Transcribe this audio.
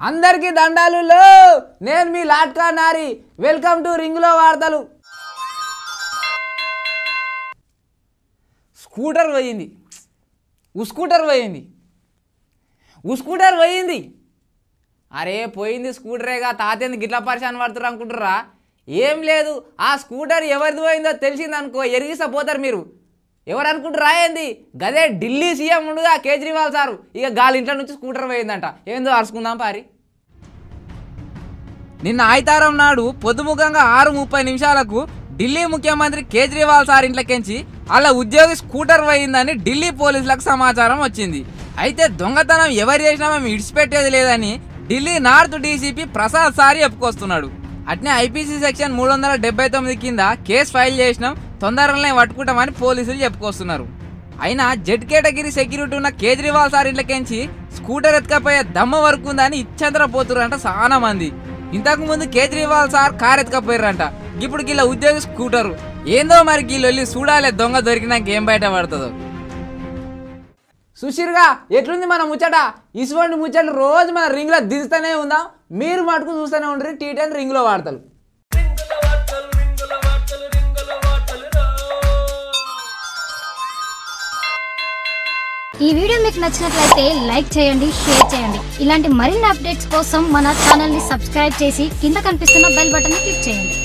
అందరికీ దండాలులో నేను మీ లాట్కా నారి. Welcome to రింగులో వార్తలు. స్కూటర్ పోయింది. ఉస్కూటర్ పోయింది. ఉస్కూటర్ పోయింది. అరే పోయింది స్కూటరేగా. తాతేంది గిట్ల పరిశాన్ పడుతున్నారు అనుకుంటారా ఏం లేదు. ఆ స్కూటర్ ఎవరిది పోయిందో తెలిసిందనుకో ఎరిగిసపోతారు మీరు. ఎవరు అనుకుంటారా రాయింది గదే ఢిల్లీ సీఎం ఉండగా కేజ్రీవాల్ సారు? ఇక గాలి ఇంట్లో నుంచి స్కూటర్ పోయిందంట. ఏందో అరుచుకుందాం పారి. నిన్న ఆయితారం నాడు పొద్దుముఖంగా ఆరు ముప్పై నిమిషాలకు ఢిల్లీ ముఖ్యమంత్రి కేజ్రీవాల్ సార్ ఇంట్లోకెంచి అలా ఉద్యోగి స్కూటర్ పోయిందని ఢిల్లీ పోలీసులకు సమాచారం వచ్చింది. అయితే దొంగతనం ఎవరు చేసినా మేము ఇడిచిపెట్టేది లేదని ఢిల్లీ నార్త్ డీసీపీ ప్రసాద్ సారి చెప్పుకొస్తున్నాడు. అట్నే ఐపీసీ సెక్షన్ మూడు వందల డెబ్బై తొమ్మిది కింద కేసు ఫైల్ చేసినాం. తొందరలోనే పట్టుకుంటామని పోలీసులు చెప్పుకొస్తున్నారు. అయినా జెడ్ కేటగిరీ సెక్యూరిటీ ఉన్న కేజ్రీవాల్ సార్ ఇంట్లోకెంచి స్కూటర్ ఎత్తుకపోయే దమ్మ వరకు ఉందని ఇచ్చంతర పోతురంట చాలా మంది. ఇంతకు ముందు కేజ్రీవాల్ సార్ కార్ ఎత్తుకపోయారంట ఇప్పుడు గిల్ల ఉద్యోగి స్కూటరు. ఏందో మరి గీళ్ళు వెళ్ళి చూడాలి దొంగ దొరికినాక ఏం బయట పడుతుందో. సుశీర్గా ఎట్లుంది మన ముచ్చట? ఇటువంటి ముచ్చట్లు రోజు మన రింగ్లో దిగుతూనే ఉందాం. మీరు మటుకు చూస్తూనే ఉండరు టీ టెన్ రింగ్లో వాడతారు ఈ వీడియో మీకు నచ్చినట్లయితే లైక్ చేయండి షేర్ చేయండి. ఇలాంటి మరిన్ని అప్డేట్స్ కోసం మన ఛానల్ని సబ్స్క్రైబ్ చేసి కింద కనిపిస్తున్న బెల్ బటన్ క్లిక్ చేయండి.